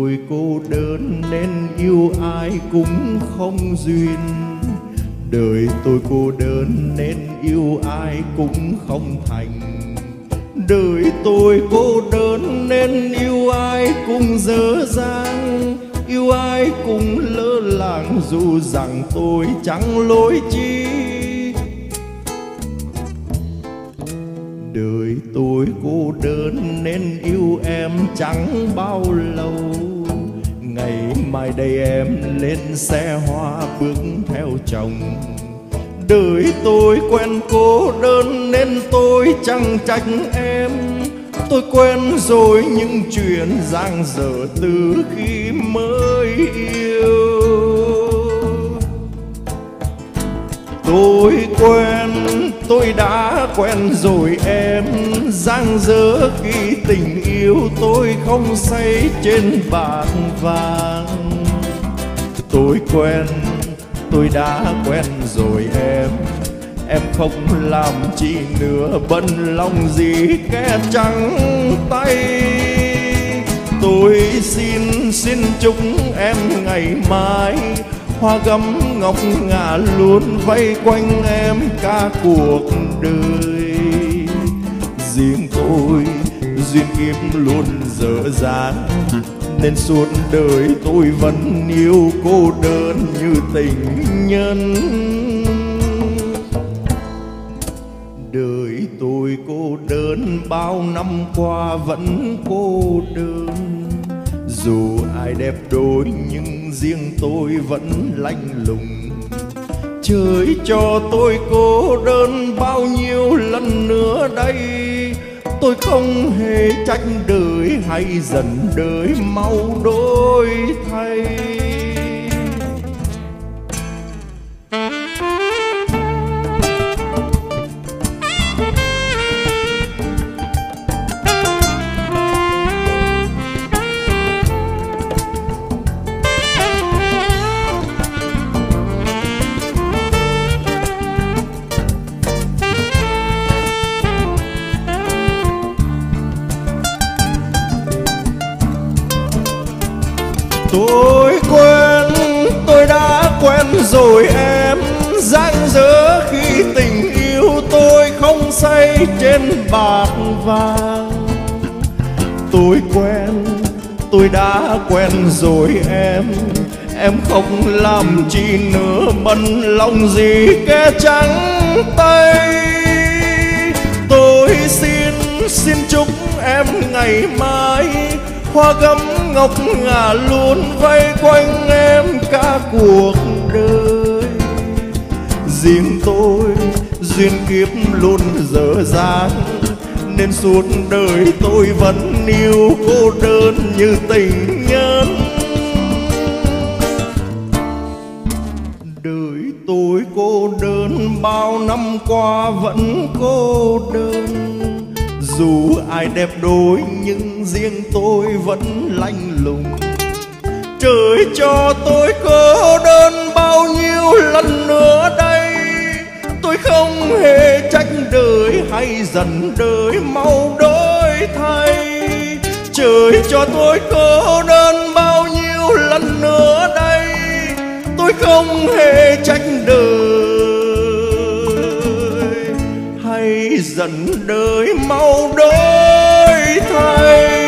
tôi cô đơn nên yêu ai cũng không duyên. Đời tôi cô đơn nên yêu ai cũng không thành. Đời tôi cô đơn nên yêu ai cũng dở dang. Yêu ai cũng lơ làng dù rằng tôi chẳng lối chi. Đời tôi cô đơn nên yêu em chẳng bao lâu ngày mai đây em lên xe hoa bước theo chồng. Đời tôi quen cô đơn nên tôi chẳng trách em. Tôi quen rồi những chuyện giang dở từ khi mới yêu. Tôi quen tôi đã quen rồi em, giang dở khi tình yêu tôi không say trên bạc vàng. Tôi quen, tôi đã quen rồi em em không làm chi nữa, bận lòng gì kẻ trắng tay. Tôi xin xin chúc em ngày mai hoa gấm ngọc ngà luôn vây quanh em cả cuộc đời. Riêng tôi, duyên kiếp luôn dở dang, nên suốt đời tôi vẫn yêu cô đơn như tình nhân. Đời tôi cô đơn bao năm qua vẫn cô đơn dù ai đẹp đôi, nhưng riêng tôi vẫn lạnh lùng. Trời cho tôi cô đơn bao nhiêu lần nữa đây? Tôi không hề trách đời hay dần đời mau đổi thay. Tôi quen, tôi đã quen rồi em. Giang dở khi tình yêu tôi không say trên bạc vàng. Tôi quen, tôi đã quen rồi em. Em không làm chi nữa, bận lòng gì kẻ trắng tay. Tôi xin xin chúc em ngày mai hoa gấm ngọc ngà luôn vây quanh em cả cuộc đời. Riêng tôi duyên kiếp luôn dở dang, nên suốt đời tôi vẫn yêu cô đơn như tình nhân. Đời tôi cô đơn bao năm qua vẫn cô đơn dù ai đẹp đôi, nhưng riêng tôi vẫn lạnh lùng. Trời cho tôi cô đơn bao nhiêu lần nữa đây? Tôi không hề trách đời hay dần đời, mau đổi thay. Trời cho tôi cô đơn đời mau đổi thay.